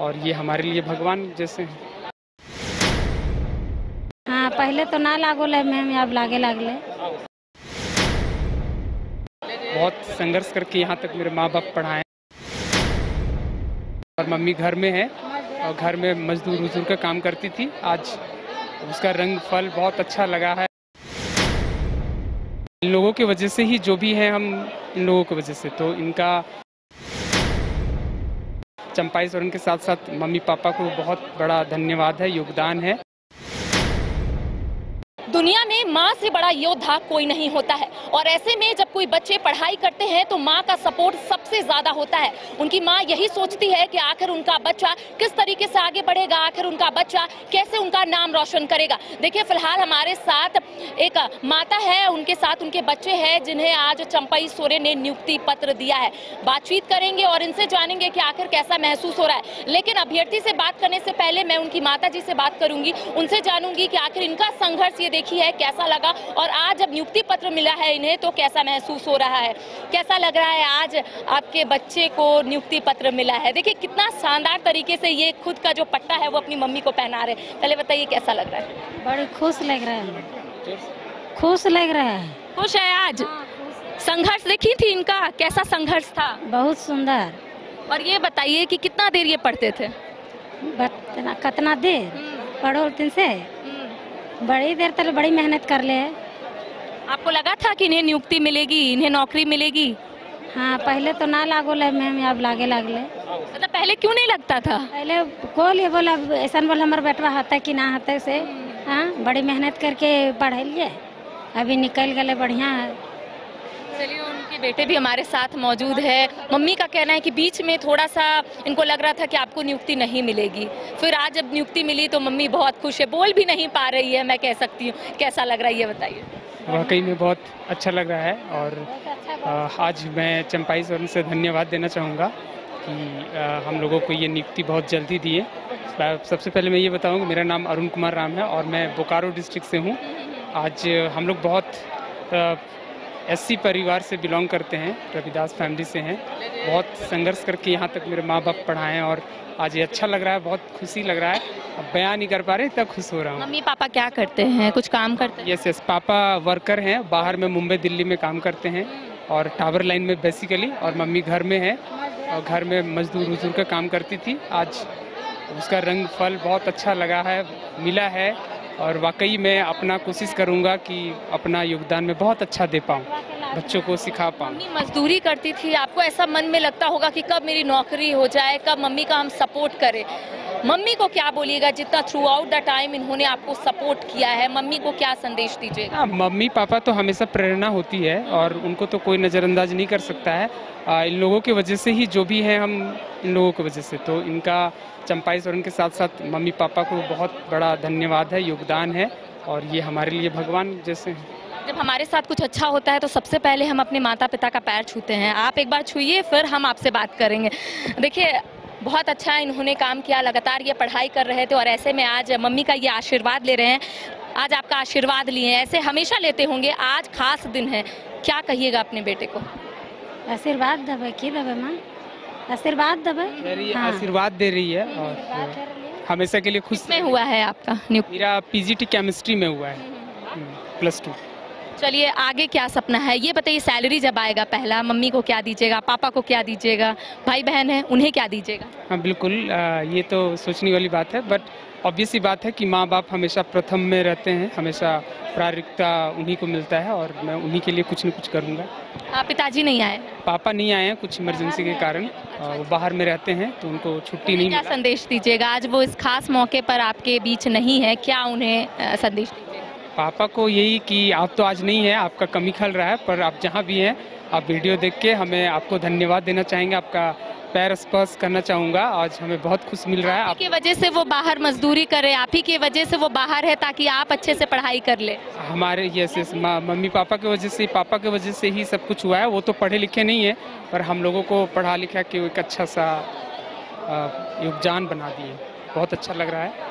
और ये हमारे लिए भगवान जैसे हैं। हाँ पहले तो ना लागोले मैम अब लागे लागले। बहुत संघर्ष करके यहाँ तक मेरे माँ बाप पढ़ाए। और मम्मी घर में है और घर में मजदूर वजदूर का काम करती थी। आज उसका रंग फल बहुत अच्छा लगा है। इन लोगों की वजह से ही जो भी है हम इन लोगों की वजह से। तो इनका चंपाई सोरेन के साथ साथ मम्मी पापा को बहुत बड़ा धन्यवाद है योगदान है। दुनिया में माँ से बड़ा योद्धा कोई नहीं होता है। और ऐसे में जब कोई बच्चे पढ़ाई करते हैं तो माँ का सपोर्ट सबसे ज़्यादा होता है। उनकी माँ यही सोचती है कि आखिर उनका बच्चा किस तरीके से आगे बढ़ेगा, आखिर उनका बच्चा कैसे उनका नाम रोशन करेगा। देखिए, फ़िलहाल हमारे साथ एक माता है, उनके साथ उनके बच्चे हैं, जिन्हें आज चंपई सोरेन ने नियुक्ति पत्र दिया है। बातचीत करेंगे और इनसे जानेंगे कि आखिर कैसा महसूस हो रहा है। लेकिन अभ्यर्थी से बात करने से पहले मैं उनकी माता जी से बात करूँगी। उनसे जानूँगी कि आखिर इनका संघर्ष ये देखी है कैसा लगा और आज जब नियुक्ति पत्र मिला है इन्हें तो कैसा महसूस हो रहा है? कैसा लग रहा है आज आपके बच्चे को नियुक्ति पत्र मिला है? देखिए कितना शानदार तरीके से ये खुद का जो पट्टा है वो अपनी मम्मी को पहना रहे पहले बताइए कैसा लग रहा है? बड़ी खुश लग रहा है। खुश लग रहा है। खुश है आज? संघर्ष देखी थी इनका? कैसा संघर्ष था? बहुत सुंदर। और ये बताइए कि कितना देर ये पढ़ते थे? कितना देर? पढ़ो दिन से? बड़ी देर तक बड़ी मेहनत कर ले। आपको लगा था कि इन्हें नियुक्ति मिलेगी इन्हें नौकरी मिलेगी? हाँ पहले तो ना लागोले मैम अब लागे लागले। मतलब पहले क्यों नहीं लगता था? पहले कोल ये बोला ऐसा बोल हमारे बेटवा हता कि ना हाथ से हाँ बड़ी मेहनत करके पढ़ेलिए। अभी निकल गए बढ़िया। है बेटे भी हमारे साथ मौजूद है। मम्मी का कहना है कि बीच में थोड़ा सा इनको लग रहा था कि आपको नियुक्ति नहीं मिलेगी। फिर आज जब नियुक्ति मिली तो मम्मी बहुत खुश है। बोल भी नहीं पा रही है, मैं कह सकती हूँ। कैसा लग रहा है ये बताइए। वाकई में बहुत अच्छा लग रहा है और आज मैं चंपाई सर से धन्यवाद देना चाहूँगा कि हम लोगों को ये नियुक्ति बहुत जल्दी दिए सबसे पहले मैं ये बताऊँ, मेरा नाम अरुण कुमार राम है और मैं बोकारो डिस्ट्रिक्ट से हूँ। आज हम लोग बहुत एससी परिवार से बिलोंग करते हैं रविदास फैमिली से हैं। बहुत संघर्ष करके यहाँ तक मेरे माँ बाप पढ़ाए हैं और आज ये अच्छा लग रहा है बहुत खुशी लग रहा है। अब बयान नहीं कर पा रहे इतना खुश हो रहा हूँ। मम्मी पापा क्या करते हैं? कुछ काम करते हैं? यस यस पापा वर्कर हैं बाहर में मुंबई दिल्ली में काम करते हैं और टावर लाइन में बेसिकली और मम्मी घर में है और घर में मजदूर वजदूर का काम करती थी। आज उसका रंग फल बहुत अच्छा लगा है मिला है। और वाकई मैं अपना कोशिश करूँगा कि अपना योगदान में बहुत अच्छा दे पाऊँ, बच्चों को सिखा पाऊँ। मजदूरी करती थी, आपको ऐसा मन में लगता होगा कि कब मेरी नौकरी हो जाए, कब मम्मी का हम सपोर्ट करें। मम्मी को क्या बोलिएगा? जितना थ्रू आउट द टाइम इन्होंने आपको सपोर्ट किया है मम्मी को क्या संदेश दीजिएगा? हाँ मम्मी पापा तो हमेशा प्रेरणा होती है और उनको तो कोई नज़रअंदाज नहीं कर सकता है। आ, इन लोगों की वजह से ही जो भी है हम इन लोगों की वजह से। तो इनका चंपाई सोरेन के साथ साथ मम्मी पापा को बहुत बड़ा धन्यवाद है योगदान है और ये हमारे लिए भगवान जैसे हैं। जब हमारे साथ कुछ अच्छा होता है तो सबसे पहले हम अपने माता पिता का पैर छूते हैं। आप एक बार छूइए फिर हम आपसे बात करेंगे। देखिए बहुत अच्छा इन्होंने काम किया लगातार ये पढ़ाई कर रहे थे और ऐसे में आज मम्मी का ये आशीर्वाद ले रहे हैं। आज आपका आशीर्वाद लिए हैं ऐसे हमेशा लेते होंगे आज खास दिन है। क्या कहिएगा अपने बेटे को? आशीर्वाद देवे की देवे माँ? आशीर्वाद मेरी हाँ। आशीर्वाद दे रही है और हमेशा के लिए खुश किसमें हुआ है आपका मेरा पीजीटी केमिस्ट्री में हुआ है। Plus two. चलिए आगे क्या सपना है? ये बताइए सैलरी जब आएगा पहला मम्मी को क्या दीजिएगा पापा को क्या दीजिएगा भाई बहन है उन्हें क्या दीजिएगा? हाँ बिल्कुल ये तो सोचने वाली बात है बट ऑब्वियस ही बात है कि माँ बाप हमेशा प्रथम में रहते हैं हमेशा प्राथमिकता उन्हीं को मिलता है और मैं उन्हीं के लिए कुछ न कुछ करूँगा। आ, पिताजी नहीं आए? पापा नहीं आए हैं कुछ इमरजेंसी के कारण आ, वो बाहर में रहते हैं तो उनको छुट्टी नहीं क्या संदेश दीजिएगा? आज वो इस खास मौके पर आपके बीच नहीं है क्या उन्हें संदेश पापा को यही कि आप तो आज नहीं है आपका कमी खल रहा है पर आप जहाँ भी हैं आप वीडियो देख के हमें आपको धन्यवाद देना चाहेंगे आपका पैर स्पर्श करना चाहूँगा। आज हमें बहुत खुश मिल रहा है आपकी वजह से वो बाहर मजदूरी करे आप ही की वजह से वो बाहर है ताकि आप अच्छे से पढ़ाई कर ले। हमारे यस यस मम्मी पापा की वजह से पापा की वजह से ही सब कुछ हुआ है वो तो पढ़े लिखे नहीं है पर हम लोगों को पढ़ा लिखा के एक अच्छा सा योगदान बना दिए। बहुत अच्छा लग रहा है।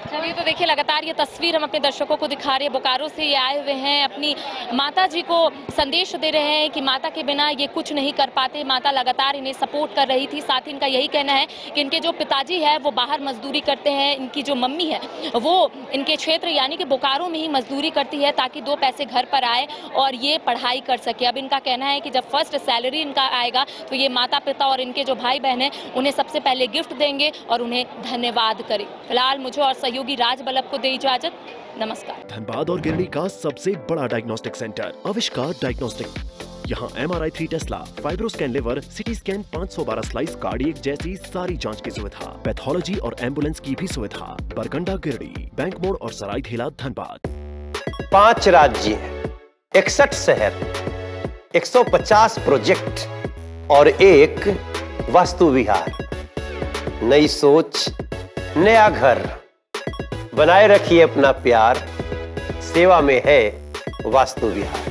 ये तो देखिए, लगातार ये तस्वीर हम अपने दर्शकों को दिखा रहे हैं। बोकारो से ये आए हुए हैं, अपनी माता जी को संदेश दे रहे हैं कि माता के बिना ये कुछ नहीं कर पाते। माता लगातार इन्हें सपोर्ट कर रही थी। साथ ही इनका यही कहना है कि इनके जो पिताजी है, वो बाहर मजदूरी करते हैं। इनकी जो मम्मी है, वो इनके क्षेत्र, यानी कि बोकारो में ही मजदूरी करती है ताकि दो पैसे घर पर आए और ये पढ़ाई कर सके। अब इनका कहना है कि जब फ़र्स्ट सैलरी इनका आएगा तो ये माता पिता और इनके जो भाई बहन हैं, उन्हें सबसे पहले गिफ्ट देंगे और उन्हें धन्यवाद करें। फ़िलहाल मुझे और सहयोगी राज बल्लभ को दे इजाज़त। नमस्कार। धनबाद और गिरडी का सबसे बड़ा डायग्नोस्टिक सेंटर अविष्कार डायग्नोस्टिक यहाँ M R I three Tesla fibroscan liver CT scan 512 slice cardiac जैसी सारी जाँच की सुविधा पैथोलॉजी और एंबुलेंस की भी सुविधा। बरगंडा गिरडी बैंक मोड़ और सराय थेला धनबाद। पाँच राज्य इकसठ शहर 150 प्रोजेक्ट और एक वास्तु विहार। नई सोच नया घर। बनाए रखिए अपना प्यार। सेवा में है वास्तु विहार।